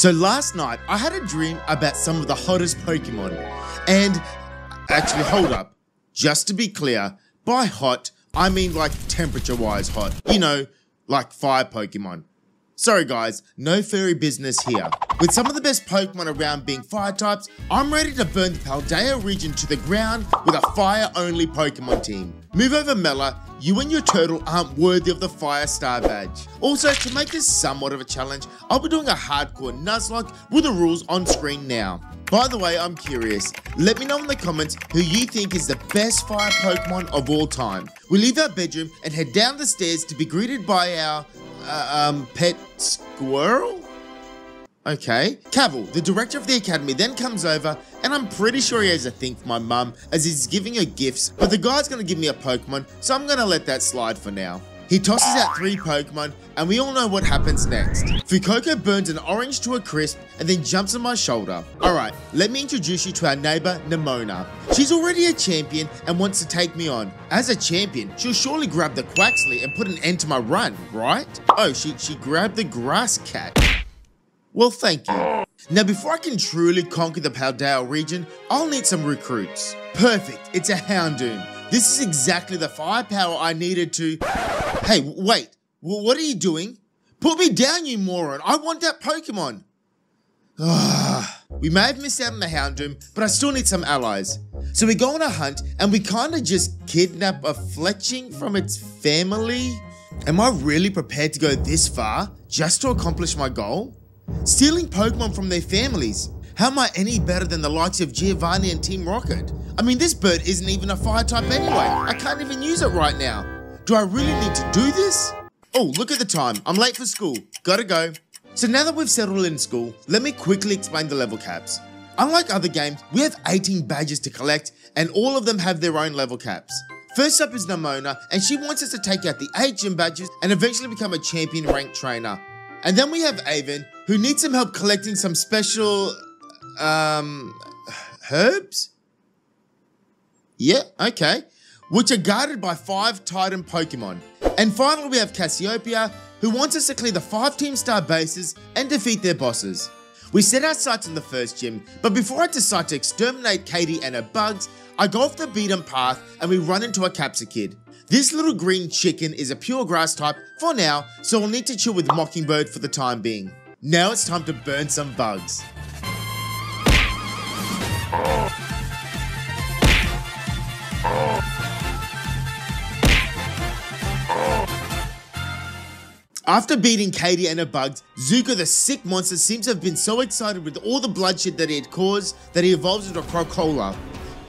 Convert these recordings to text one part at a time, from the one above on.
So last night, I had a dream about some of the hottest Pokemon. And actually, hold up. Just to be clear, by hot, I mean like temperature wise hot. You know, like fire Pokemon. Sorry guys, no fairy business here. With some of the best Pokemon around being fire types, I'm ready to burn the Paldea region to the ground with a fire only Pokemon team. Move over Mela, you and your turtle aren't worthy of the fire star badge. Also, to make this somewhat of a challenge, I'll be doing a hardcore Nuzlocke with the rules on screen now. By the way, I'm curious. Let me know in the comments who you think is the best fire Pokemon of all time. We leave our bedroom and head down the stairs to be greeted by our uh, um, pet squirrel? Okay. Clavell, the director of the academy, then comes over, and I'm pretty sure he has a thing for my mum as he's giving her gifts, but the guy's gonna give me a Pokemon, so I'm gonna let that slide for now. He tosses out three Pokemon, and we all know what happens next. Fuecoco burns an orange to a crisp and then jumps on my shoulder. Alright, let me introduce you to our neighbor, Nemona. She's already a champion and wants to take me on. As a champion, she'll surely grab the Quaxly and put an end to my run, right? Oh, she, she grabbed the grass cat. Well, thank you. Now, before I can truly conquer the Paldea region, I'll need some recruits. Perfect, it's a Houndoom. This is exactly the firepower I needed to... Hey, wait, what are you doing? Put me down, you moron. I want that Pokemon. Ah, we may have missed out on the Houndoom, but I still need some allies. So we go on a hunt and we kind of just kidnap a Fletchling from its family. Am I really prepared to go this far just to accomplish my goal? Stealing Pokemon from their families. How am I any better than the likes of Giovanni and Team Rocket? I mean, this bird isn't even a fire type anyway. I can't even use it right now. Do I really need to do this? Oh, look at the time. I'm late for school. Gotta go. So now that we've settled in school, let me quickly explain the level caps. Unlike other games, we have 18 badges to collect and all of them have their own level caps. First up is Nemona and she wants us to take out the 8 gym badges and eventually become a champion ranked trainer. And then we have Arven who needs some help collecting some special, um, herbs? Yeah, okay. Which are guarded by 5 Titan Pokemon. And finally we have Cassiopeia, who wants us to clear the 5 Team Star bases and defeat their bosses. We set our sights on the first gym, but before I decide to exterminate Katy and her bugs, I go off the beaten path and we run into a Capsakid. This little green chicken is a pure grass type for now, so we'll need to chill with Mockingbird for the time being. Now it's time to burn some bugs. After beating Katy and her bugs, Zuko the sick monster seems to have been so excited with all the bloodshed that he had caused that he evolves into a Crocalor.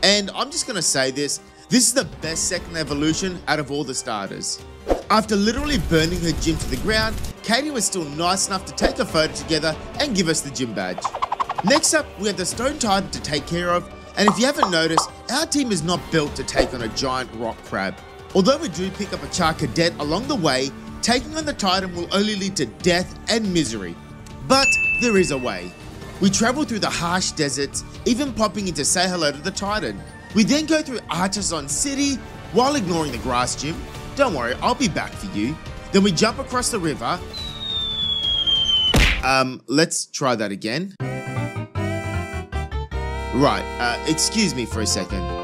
And I'm just gonna say this, this is the best second evolution out of all the starters. After literally burning her gym to the ground, Katy was still nice enough to take a photo together and give us the gym badge. Next up, we have the Stone Titan to take care of, and if you haven't noticed, our team is not built to take on a giant rock crab. Although we do pick up a char Charcadet along the way, taking on the Titan will only lead to death and misery. But there is a way. We travel through the harsh deserts, even popping in to say hello to the Titan. We then go through Artazon City while ignoring the grass gym. Don't worry, I'll be back for you. Then we jump across the river. Um, let's try that again. Right, uh, excuse me for a second.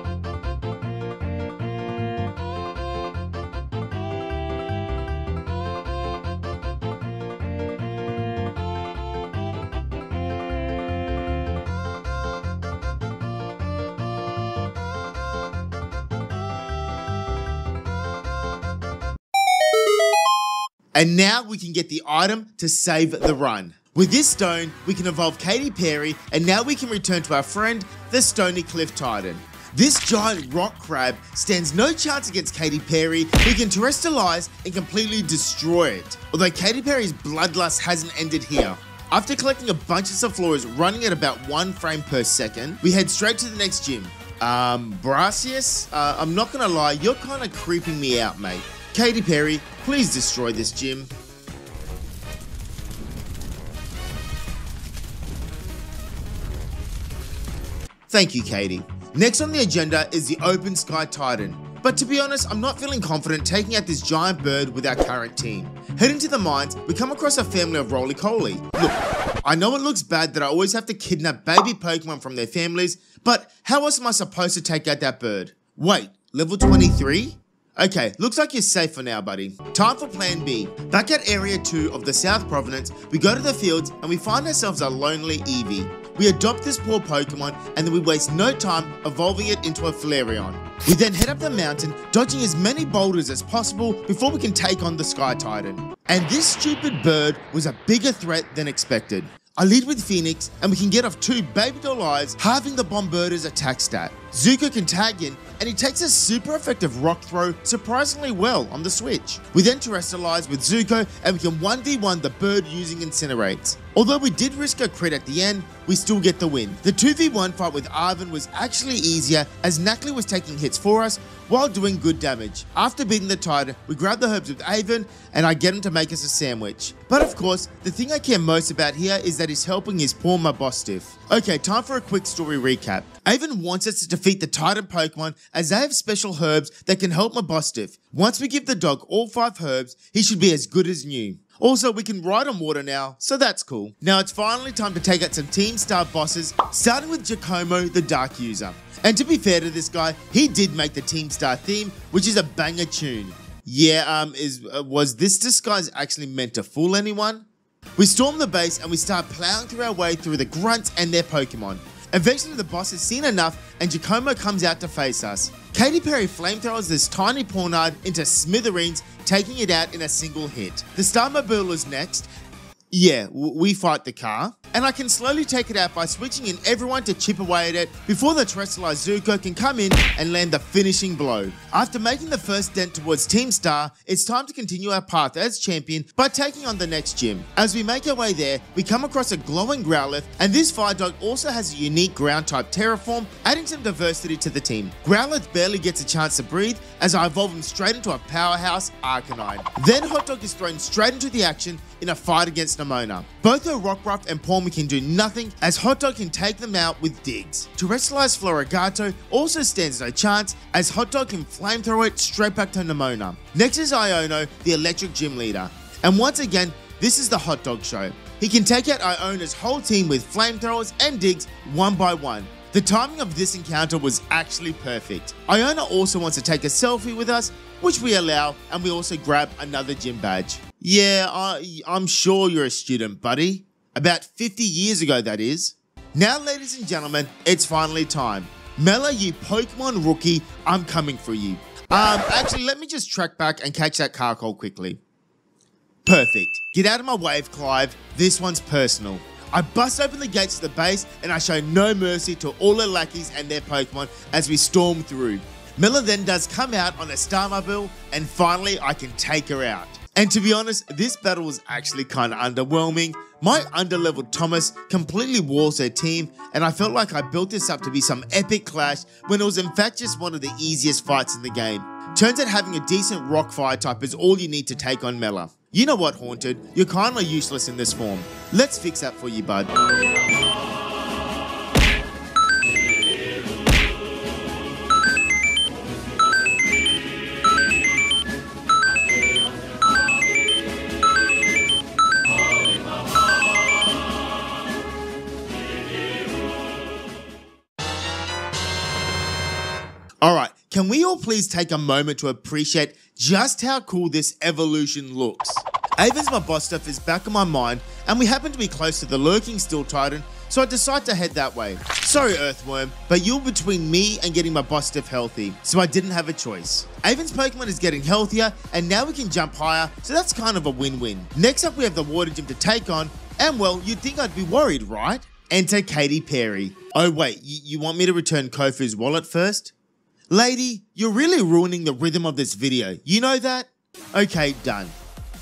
Now we can get the item to save the run. With this stone, we can evolve Katy Perry, and now we can return to our friend, the Stony Cliff Titan. This giant rock crab stands no chance against Katy Perry, who can terastallize and completely destroy it. Although Katy Perry's bloodlust hasn't ended here. After collecting a bunch of Sunfloras running at about one frame per second, we head straight to the next gym. Um, Brassius, uh, I'm not gonna lie, you're kinda creeping me out, mate. Katy Perry, please destroy this gym. Thank you, Katy. Next on the agenda is the Open Sky Titan. But to be honest, I'm not feeling confident taking out this giant bird with our current team. Heading to the mines, we come across a family of Rolycoly. Look, I know it looks bad that I always have to kidnap baby Pokemon from their families, but how else am I supposed to take out that bird? Wait, level 23? Okay, looks like you're safe for now, buddy. Time for plan B. Back at Area 2 of the South Province, we go to the fields and we find ourselves a lonely Eevee. We adopt this poor Pokemon and then we waste no time evolving it into a Flareon. We then head up the mountain, dodging as many boulders as possible before we can take on the Sky Titan. And this stupid bird was a bigger threat than expected. I lead with Phoenix and we can get off two baby doll eyes, halving the Bombirdier's attack stat. Zuko can tag in and he takes a super effective rock throw surprisingly well on the switch. We then terastallize with Zuko and we can 1v1 the bird using Incinerates. Although we did risk a crit at the end, we still get the win. The 2v1 fight with Arven was actually easier as Nacli was taking hits for us while doing good damage. After beating the Titan, we grab the herbs with Arven and I get him to make us a sandwich. But of course, the thing I care most about here is that he's helping his poor Mabostiff. Okay, time for a quick story recap. Arven wants us to defeat the Titan Pokemon as they have special herbs that can help Mabostiff. Once we give the dog all 5 herbs, he should be as good as new. Also, we can ride on water now, so that's cool. Now it's finally time to take out some Team Star bosses, starting with Giacomo, the Dark User. And to be fair to this guy, he did make the Team Star theme, which is a banger tune. Yeah, um, is uh, was this disguise actually meant to fool anyone? We storm the base and we start plowing through our way through the grunts and their Pokemon. Eventually the boss has seen enough and Giacomo comes out to face us. Katy Perry flamethrowers this tiny Pawniard into smithereens, taking it out in a single hit. The Starmobile is next. Yeah, we fight the car and I can slowly take it out by switching in everyone to chip away at it before the Terastallized Zuko can come in and land the finishing blow. After making the first dent towards Team Star, it's time to continue our path as champion by taking on the next gym. As we make our way there, we come across a glowing Growlithe, and this fire dog also has a unique ground type terraform, adding some diversity to the team. Growlithe barely gets a chance to breathe as I evolve him straight into a powerhouse Arcanine. Then Hot Dog is thrown straight into the action in a fight against Nemona. Both her Rockruff and Paul can do nothing as Hot Dog can take them out with digs. Terastallized Floragato also stands no chance as Hot Dog can flamethrow it straight back to Nemona. Next is Iono, the electric gym leader. And once again, this is the Hot Dog show. He can take out Iono's whole team with flamethrowers and digs one by one. The timing of this encounter was actually perfect. Iono also wants to take a selfie with us, which we allow, and we also grab another gym badge. Yeah, I, I'm sure you're a student, buddy. About 50 years ago, that is. Now, ladies and gentlemen, it's finally time. Mela, you Pokemon rookie, I'm coming for you. Um, actually, let me just track back and catch that car call quickly. Perfect. Get out of my wave, Clive. This one's personal. I bust open the gates of the base and I show no mercy to all the lackeys and their Pokemon as we storm through. Mela then does come out on a Starmobile and finally I can take her out. And to be honest, this battle was actually kind of underwhelming. My underleveled Thomas completely walls their team, and I felt like I built this up to be some epic clash when it was in fact just one of the easiest fights in the game. Turns out having a decent rock fire type is all you need to take on Mela. You know what, Haunted? You're kinda useless in this form. Let's fix that for you, bud. Can we all please take a moment to appreciate just how cool this evolution looks? Arven's my boss stuff is back in my mind, and we happen to be close to the lurking Steel Titan, so I decide to head that way. Sorry Orthworm, but you're between me and getting Mabostiff healthy, so I didn't have a choice. Arven's Pokemon is getting healthier, and now we can jump higher, so that's kind of a win-win. Next up we have the Water Gym to take on, and well, you'd think I'd be worried, right? Enter Katy Perry. Oh wait, you want me to return Kofu's wallet first? Lady, you're really ruining the rhythm of this video. You know that? Okay, done.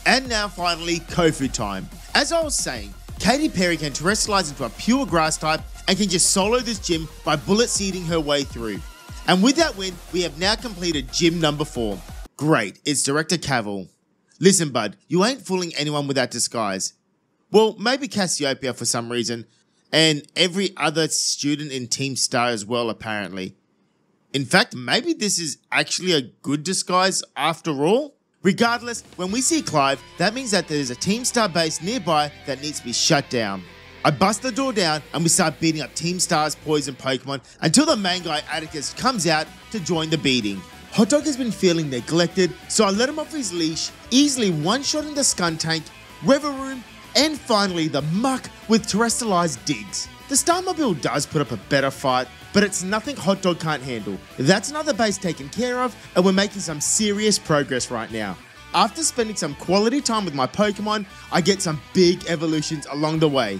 And now finally, Kofu time. As I was saying, Katy Perry can terastallize into a pure grass type and can just solo this gym by bullet seeding her way through. And with that win, we have now completed gym number 4. Great, it's Director Clavell. Listen bud, you ain't fooling anyone with that disguise. Well, maybe Cassiopeia for some reason, and every other student in Team Star as well apparently. In fact, maybe this is actually a good disguise after all. Regardless, when we see Clive, that means that there is a Team Star base nearby that needs to be shut down. I bust the door down and we start beating up Team Star's poison Pokemon until the main guy Atticus comes out to join the beating. Hot Dog has been feeling neglected, so I let him off his leash, easily one-shotting the Skuntank, Revavroom, and finally the Muk with terastallized digs. The Starmobile does put up a better fight, but it's nothing Hot Dog can't handle. That's another base taken care of, and we're making some serious progress right now. After spending some quality time with my Pokemon, I get some big evolutions along the way.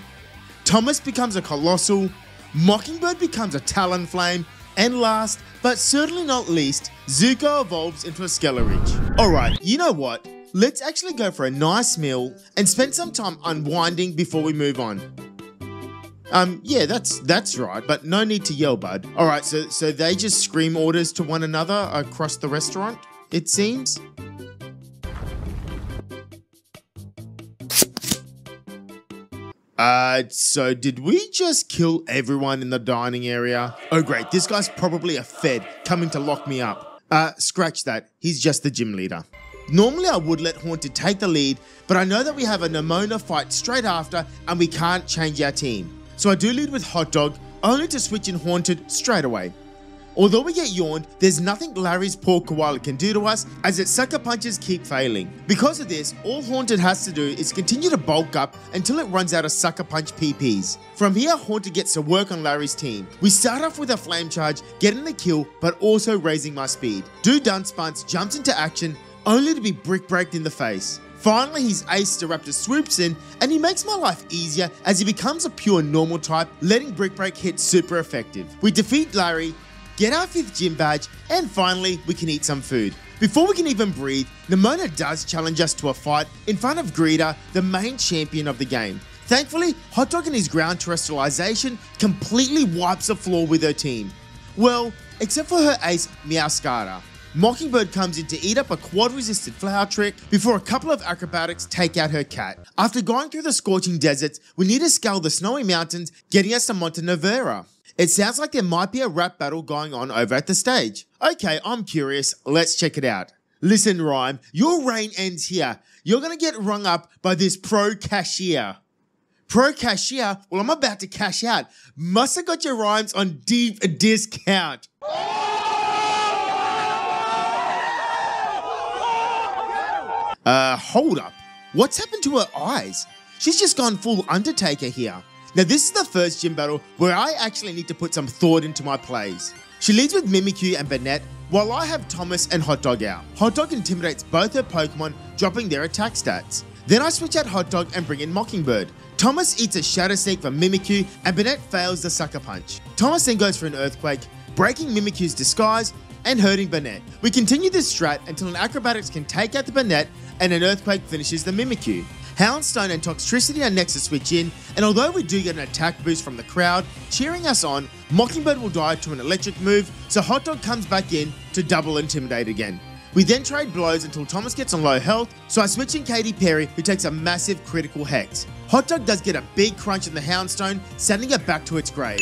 Thomas becomes a Coalossal, Mockingbird becomes a Talonflame, and last, but certainly not least, Zuko evolves into a Skeledirge. Alright, you know what? Let's actually go for a nice meal and spend some time unwinding before we move on. Um, yeah, that's that's right, but no need to yell, bud. Alright, so so they just scream orders to one another across the restaurant, it seems? Uh, so did we just kill everyone in the dining area? Oh great, this guy's probably a fed coming to lock me up. Uh, scratch that, he's just the gym leader. Normally I would let Haunted take the lead, but I know that we have a Nemona fight straight after and we can't change our team. So I do lead with Hot Dog, only to switch in Haunted straight away. Although we get yawned, there's nothing Larry's poor Komala can do to us as its sucker punches keep failing. Because of this, all Haunted has to do is continue to bulk up until it runs out of sucker punch PPs. From here, Haunted gets to work on Larry's team. We start off with a flame charge, getting the kill, but also raising my speed. Dudunsparce jumps into action, only to be brick braked in the face. Finally, his ace Staraptor swoops in and he makes my life easier as he becomes a pure normal type, letting Brick Break hit super effective. We defeat Larry, get our 5th gym badge, and finally, we can eat some food. Before we can even breathe, Nemona does challenge us to a fight in front of Greedar, the main champion of the game. Thankfully, Hot Dog and his ground terastallization completely wipes the floor with her team. Well, except for her ace, Meowscarada. Mockingbird comes in to eat up a quad-resisted flower trick before a couple of acrobatics take out her cat. After going through the scorching deserts, we need to scale the snowy mountains, getting us to Montenevera. It sounds like there might be a rap battle going on over at the stage. Okay, I'm curious, let's check it out. Listen, Rhyme, your reign ends here. You're gonna get rung up by this pro cashier. Pro cashier? Well, I'm about to cash out. Must have got your rhymes on deep discount. Uh, hold up. What's happened to her eyes? She's just gone full Undertaker here. Now, this is the first gym battle where I actually need to put some thought into my plays. She leads with Mimikyu and Banette, while I have Thomas and Hot Dog out. Hot Dog intimidates both her Pokemon, dropping their attack stats. Then I switch out Hot Dog and bring in Mockingbird. Thomas eats a Shadow Sneak from Mimikyu, and Banette fails the Sucker Punch. Thomas then goes for an Earthquake, breaking Mimikyu's disguise and hurting Banette. We continue this strat until an Acrobatics can take out the Banette and an Earthquake finishes the Mimikyu. Houndstone and Toxtricity are next to switch in, and although we do get an attack boost from the crowd cheering us on, Mockingbird will die to an electric move, so Hot Dog comes back in to double Intimidate again. We then trade blows until Thomas gets on low health, so I switch in Katy Perry, who takes a massive critical hex. Hot Dog does get a big crunch in the Houndstone, sending it back to its grave.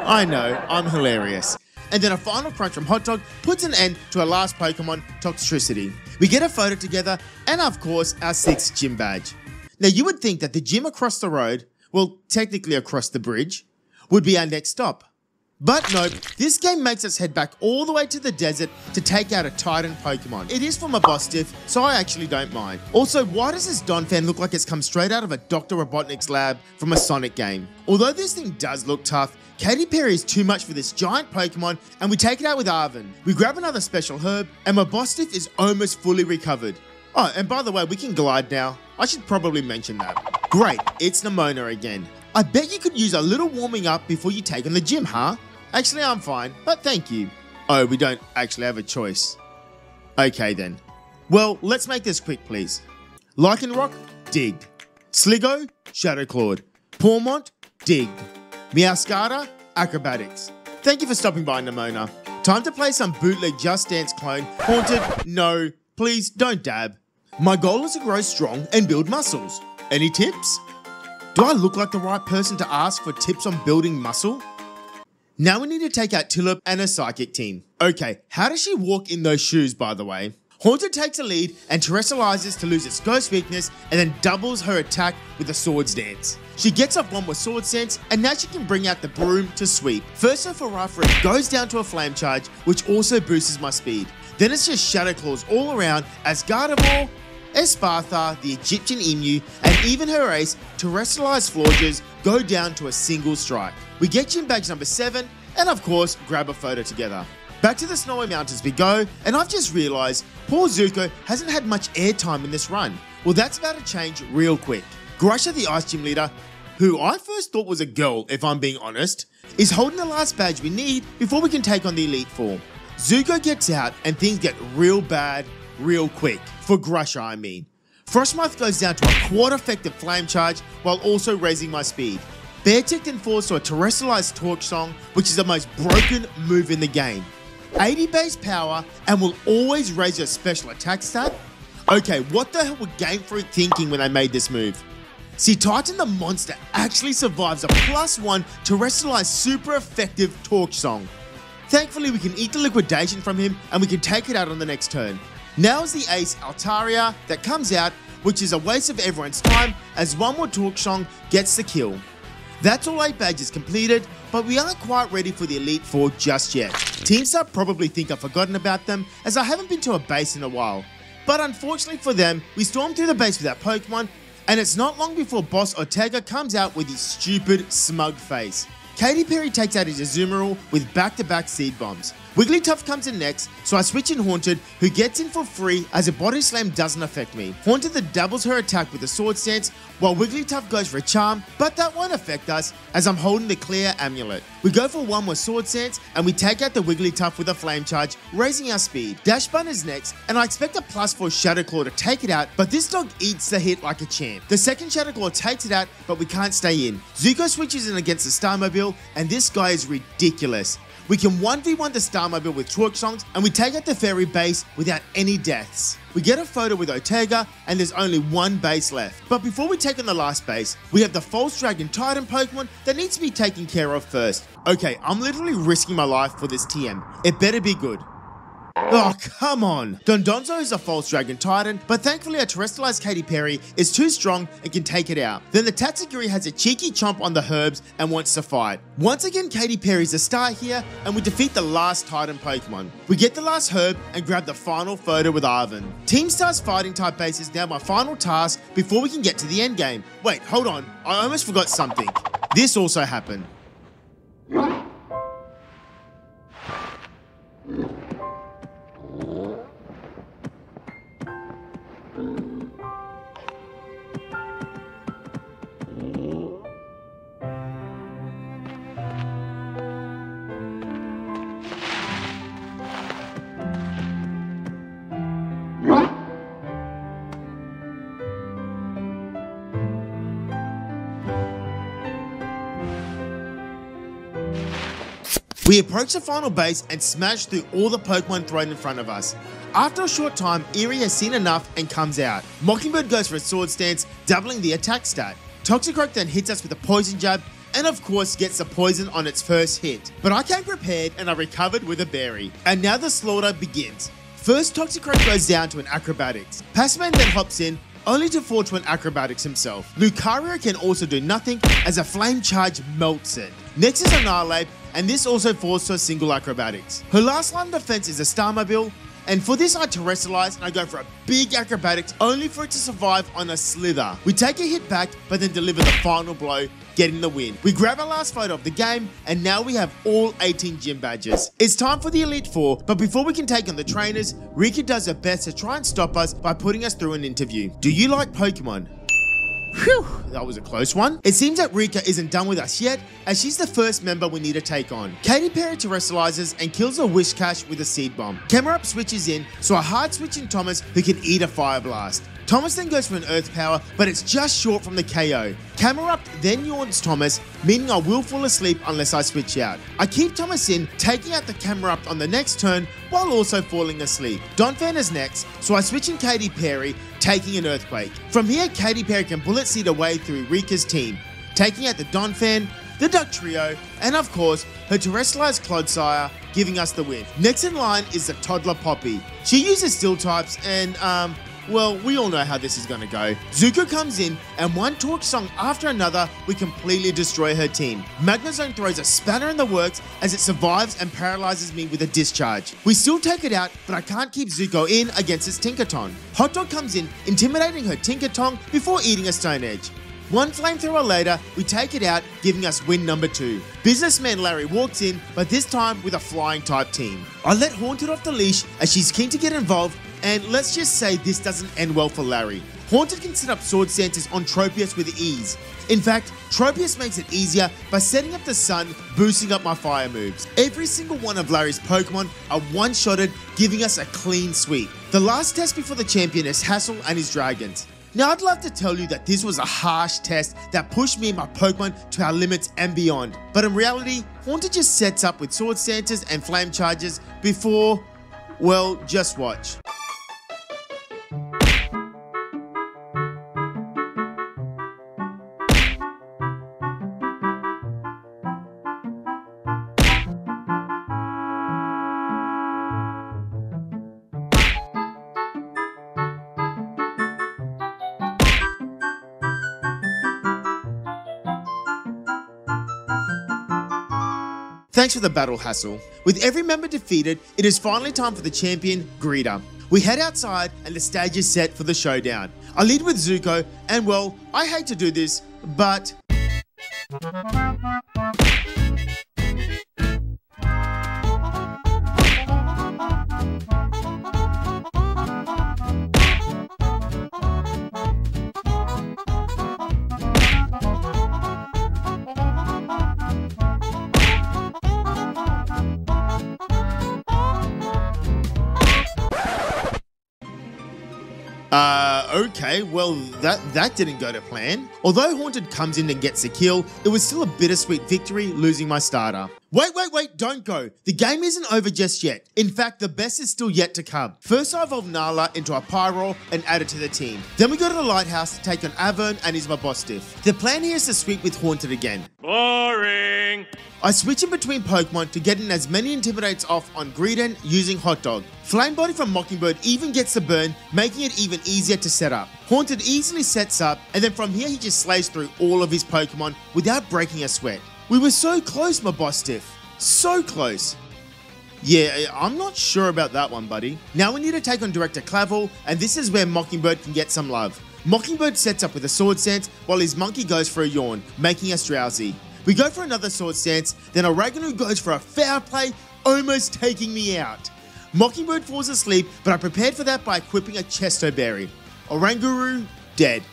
I know, I'm hilarious. And then a final crunch from Hot Dog puts an end to our last Pokemon, Toxtricity. We get a photo together, and of course, our sixth gym badge. Now, you would think that the gym across the road, well, technically across the bridge, would be our next stop. But nope, this game makes us head back all the way to the desert to take out a Titan Pokemon. It is from Mabostiff, so I actually don't mind. Also, why does this Donphan look like it's come straight out of a Dr. Robotnik's lab from a Sonic game? Although this thing does look tough, Katy Perry is too much for this giant Pokemon, and we take it out with Arven. We grab another special herb, and Mabostiff is almost fully recovered. Oh, and by the way, we can glide now. I should probably mention that. Great, it's Nemona again. I bet you could use a little warming up before you take on the gym, huh? Actually, I'm fine, but thank you. Oh, we don't actually have a choice. Okay then. Well, let's make this quick, please. Lycanroc, digged. Sliggoo, Shadow Clawed. Pawmot, digged. Meowscarada, acrobatics. Thank you for stopping by, Nemona. Time to play some bootleg Just Dance clone. Haunted, no, please don't dab. My goal is to grow strong and build muscles. Any tips? Do I look like the right person to ask for tips on building muscle? Now we need to take out Tulip and her psychic team. Okay, how does she walk in those shoes, by the way? Haunted takes a lead and terastallizes to lose its ghost weakness and then doubles her attack with a swords dance. She gets up one with Swords Dance, and now she can bring out the broom to sweep. First off, Farigiraf goes down to a Flame Charge, which also boosts my speed. Then it's just Shadow Claws all around as Gardevoir, Espathra, the Egyptian Emu, and even her ace, Terastallized Florges, go down to a single strike. We get Gym Badge number 7, and of course, grab a photo together. Back to the Snowy Mountains we go, and I've just realised poor Zuko hasn't had much airtime in this run. Well, that's about to change real quick. Grusha, the Ice Gym leader, who I first thought was a girl, if I'm being honest, is holding the last badge we need before we can take on the Elite Four. Zuko gets out, and things get real bad real quick. For Grusha, I mean. Frosmoth goes down to a quad effective flame charge while also raising my speed. Beartic then falls to a terastallized torch song, which is the most broken move in the game. 80 base power and will always raise your special attack stat? Okay, what the hell were Game Freak thinking when they made this move? Cetitan the monster actually survives a plus one terastallized super effective torch song. Thankfully, we can eat the liquidation from him and we can take it out on the next turn. Now is the ace Altaria that comes out, which is a waste of everyone's time as one more torch song gets the kill. That's all 8 badges completed, but we aren't quite ready for the Elite Four just yet. Team Star probably think I've forgotten about them as I haven't been to a base in a while. But unfortunately for them, we storm through the base without Pokemon, and it's not long before Boss Ortega comes out with his stupid, smug face. Katy Perry takes out his Azumarill with back-to-back seed bombs. Wigglytuff comes in next, so I switch in Haunted, who gets in for free as a body slam doesn't affect me. Haunted then doubles her attack with a swords dance, while Wigglytuff goes for a charm, but that won't affect us as I'm holding the clear amulet. We go for one more swords dance, and we take out the Wigglytuff with a flame charge, raising our speed. Dachsbun is next, and I expect a plus 4 Shadow Claw to take it out, but this dog eats the hit like a champ. The second Shadow Claw takes it out, but we can't stay in. Zuko switches in against the Starmobile, and this guy is ridiculous. We can 1v1 the Starmobile with Torch Songs, and we take out the Fairy base without any deaths. We get a photo with Ortega, and there's only one base left. But before we take on the last base, we have the False Dragon Titan Pokemon that needs to be taken care of first. Okay, I'm literally risking my life for this TM. It better be good. Oh, come on. Dondozo is a false dragon titan, but thankfully a terastallized Katy Perry is too strong and can take it out. Then the Tatsugiri has a cheeky chomp on the herbs and wants to fight. Once again, Katy Perry's a star here, and we defeat the last titan Pokemon. We get the last herb and grab the final photo with Arven. Team Star's fighting type base is now my final task before we can get to the end game. Wait, hold on. I almost forgot something. This also happened. We approach the final base and smash through all the Pokemon thrown in front of us. After a short time, Eri has seen enough and comes out. Mockingbird goes for a swords dance, doubling the attack stat. Toxicroak then hits us with a poison jab, and of course gets the poison on its first hit. But I came prepared and I recovered with a berry. And now the slaughter begins. First, Toxicroak goes down to an acrobatics. Passimian then hops in, only to fall to an acrobatics himself. Lucario can also do nothing as a flame charge melts it. Next is Annihilape, and this also falls to a single acrobatics. Her last line of defense is a Starmobile, and for this I terastallize and I go for a big acrobatics only for it to survive on a slither. We take a hit back but then deliver the final blow getting the win. We grab our last photo of the game and now we have all 18 gym badges. It's time for the Elite Four but before we can take on the trainers, Rika does her best to try and stop us by putting us through an interview. Do you like Pokemon? Whew, that was a close one. It seems that Rika isn't done with us yet, as she's the first member we need to take on. Katy Perry terastallizes and kills a Whiscash with a Seed Bomb. Camerupt switches in, so a hard switching Thomas who can eat a Fire Blast. Thomas then goes for an Earth Power, but it's just short from the KO. Camerupt then yawns Thomas, meaning I will fall asleep unless I switch out. I keep Thomas in, taking out the Camerupt on the next turn while also falling asleep. Donphan is next, so I switch in Katy Perry, taking an Earthquake. From here, Katy Perry can bullet seed her way through Rika's team, taking out the Donphan, the Dugtrio, and of course, her terastallized Clodsire, giving us the win. Next in line is the Toddler Poppy. She uses Steel types and, um, well, we all know how this is gonna go. Zuko comes in, and one torch song after another, we completely destroy her team. Magnezone throws a spanner in the works as it survives and paralyzes me with a discharge. We still take it out, but I can't keep Zuko in against its Tinkaton. Hot Dog comes in, intimidating her Tinkaton before eating a Stone Edge. One flamethrower later, we take it out, giving us win number two. Businessman Larry walks in, but this time with a flying type team. I let Haunted off the leash as she's keen to get involved, and let's just say this doesn't end well for Larry. Haunted can set up swords dances on Tropius with ease. In fact, Tropius makes it easier by setting up the sun, boosting up my fire moves. Every single one of Larry's Pokemon are one-shotted, giving us a clean sweep. The last test before the champion is Hassel and his dragons. Now, I'd love to tell you that this was a harsh test that pushed me and my Pokemon to our limits and beyond. But in reality, Haunted just sets up with Swords Dances and Flame Charges before, well, just watch. Thanks for the battle Hassel. With every member defeated, it is finally time for the champion, Greeter. We head outside and the stage is set for the showdown. I lead with Zuko, and well, I hate to do this, but... okay, well, that, that didn't go to plan. Although Haunted comes in and gets a kill, it was still a bittersweet victory losing my starter. Wait, wait, wait, don't go. The game isn't over just yet. In fact, the best is still yet to come. First, I evolve Nala into a Pyroar and add it to the team. Then we go to the Lighthouse to take on Arven and his Mabostiff. The plan here is to sweep with Haunted again. Boring. I switch in between Pokemon to get in as many Intimidates off on Greedent using Hot Dog. Flame Body from Mockingbird even gets the burn, making it even easier to set up. Haunted easily sets up, and then from here he just slays through all of his Pokemon without breaking a sweat. We were so close, my boss Mabostiff. So close. Yeah, I'm not sure about that one, buddy. Now we need to take on Director Clavell, and this is where Mockingbird can get some love. Mockingbird sets up with a swords dance while his monkey goes for a yawn, making us drowsy. We go for another swords dance, then Oranguru goes for a foul play, almost taking me out. Mockingbird falls asleep, but I prepared for that by equipping a Chesto Berry. Oranguru, dead.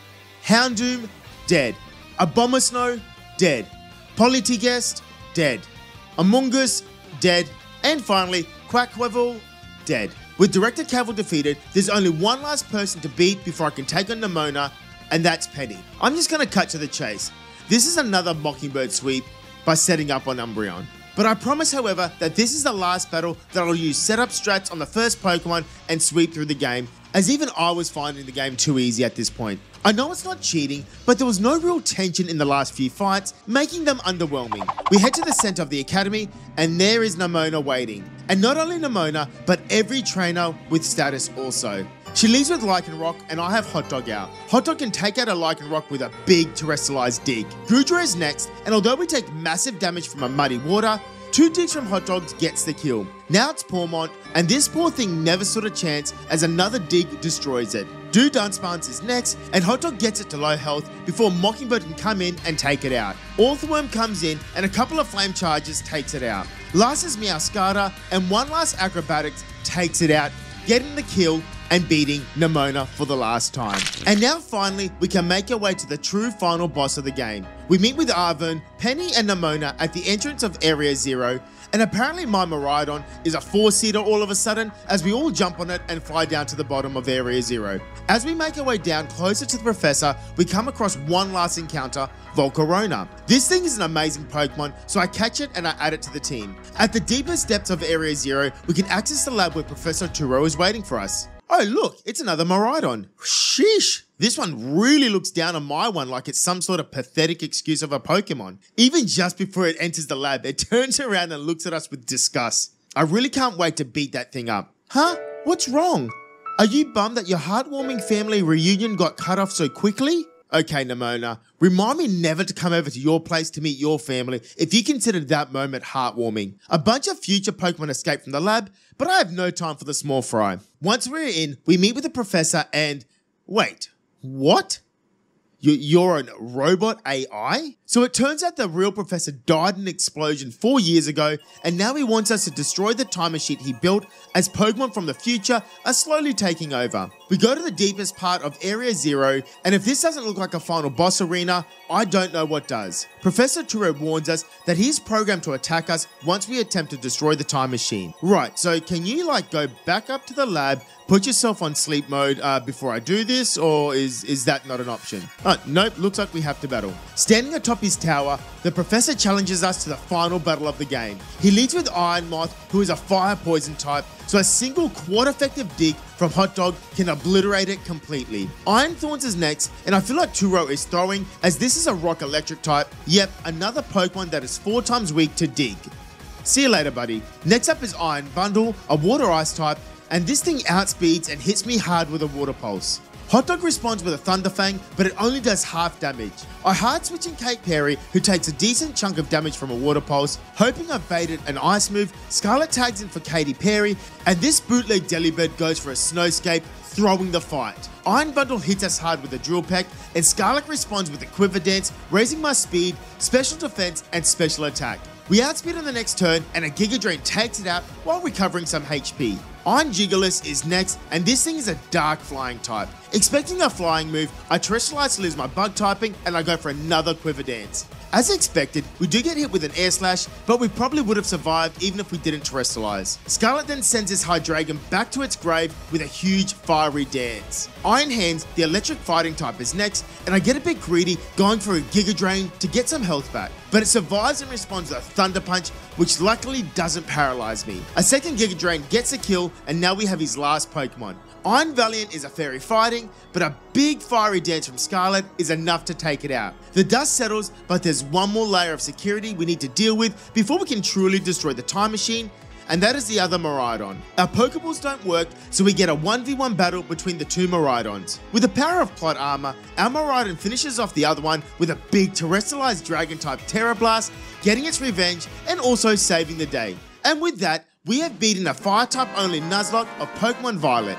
Houndoom, dead. Abomasnow, dead. Polteageist, dead. Amoonguss, dead. And finally, Quaquaval, dead. With Director Clavell defeated, there's only one last person to beat before I can take on Nemona, and that's Penny. I'm just gonna cut to the chase. This is another Mockingbird sweep by setting up on Umbreon. But I promise, however, that this is the last battle that I'll use setup strats on the first Pokemon and sweep through the game, as even I was finding the game too easy at this point. I know it's not cheating, but there was no real tension in the last few fights, making them underwhelming. We head to the center of the academy, and there is Nemona waiting. And not only Nemona, but every trainer with status also. She leads with Lycanroc, and I have Hot Dog out. Hot Dog can take out a Lycanroc with a big terastallized dig. Goodra is next, and although we take massive damage from a muddy water, Two digs from Hot Dogs gets the kill. Now it's Pawmot, and this poor thing never stood a chance as another dig destroys it. Dudunsparce is next, and Hot Dog gets it to low health before Mockingbird can come in and take it out. Orthworm comes in, and a couple of flame charges takes it out. Last is Meowscarada, and one last acrobatics takes it out, getting the kill and beating Nemona for the last time. And now finally, we can make our way to the true final boss of the game. We meet with Arven, Penny and Nemona at the entrance of Area Zero, and apparently my Miraidon is a four-seater all of a sudden as we all jump on it and fly down to the bottom of Area Zero. As we make our way down closer to the Professor, we come across one last encounter, Volcarona. This thing is an amazing Pokemon, so I catch it and I add it to the team. At the deepest depths of Area Zero, we can access the lab where Professor Turo is waiting for us. Oh, look, it's another Miraidon. Sheesh. This one really looks down on my one like it's some sort of pathetic excuse of a Pokemon. Even just before it enters the lab, it turns around and looks at us with disgust. I really can't wait to beat that thing up. Huh? What's wrong? Are you bummed that your heartwarming family reunion got cut off so quickly? Okay, Nemona, remind me never to come over to your place to meet your family if you considered that moment heartwarming. A bunch of future Pokemon escape from the lab, but I have no time for the small fry. Once we're in, we meet with the professor and. Wait, what? You're a robot AI? So it turns out the real professor died in an explosion four years ago, and now he wants us to destroy the time machine he built as Pokemon from the future are slowly taking over. We go to the deepest part of Area Zero, and if this doesn't look like a final boss arena, I don't know what does. Professor Turo warns us that he's programmed to attack us once we attempt to destroy the time machine. Right, so can you like go back up to the lab, put yourself on sleep mode uh, before I do this, or is, is that not an option? Uh, nope, looks like we have to battle. Standing atop his tower, the professor challenges us to the final battle of the game. He leads with Iron Moth, who is a fire poison type, so a single quad effective dig from Hot Dog can obliterate it completely. Iron Thorns is next, and I feel like Turo is throwing, as this is a rock electric type, yep, another Pokemon that is 4 times weak to dig. See you later, buddy. Next up is Iron Bundle, a water ice type, and this thing outspeeds and hits me hard with a water pulse. Hot Dog responds with a Thunder Fang, but it only does half damage. I hard switch in Kate Perry, who takes a decent chunk of damage from a Water Pulse. Hoping I've baited an Ice move, Scarlet tags in for Katy Perry, and this bootleg Delibird goes for a Snowscape, throwing the fight. Iron Bundle hits us hard with a Drill Peck, and Scarlet responds with a Quiver Dance, raising my speed, special defense, and special attack. We outspeed on the next turn, and a Giga Drain takes it out while recovering some HP. Iron Jugulis is next, and this thing is a dark flying type. Expecting a flying move, I terastallize to lose my bug typing, and I go for another Quiver Dance. As expected, we do get hit with an air slash, but we probably would have survived even if we didn't terastallize. Scarlet then sends his Hydreigon back to its grave with a huge fiery dance. Iron Hands, the electric fighting type is next, and I get a bit greedy going for a Giga Drain to get some health back. But it survives and responds with a Thunder Punch, which luckily doesn't paralyze me. A second Giga Drain gets a kill, and now we have his last Pokemon. Iron Valiant is a fairy fighting, but a big fiery dance from Scarlet is enough to take it out. The dust settles, but there's one more layer of security we need to deal with before we can truly destroy the time machine, and that is the other Miraidon. Our Pokeballs don't work, so we get a 1v1 battle between the two Miraidons. With the power of Plot Armor, our Miraidon finishes off the other one with a big terastallized dragon type Tera Blast, getting its revenge and also saving the day. And with that, we have beaten a fire type only Nuzlocke of Pokemon Violet.